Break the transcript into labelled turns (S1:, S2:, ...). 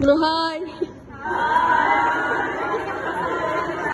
S1: Hello, hi.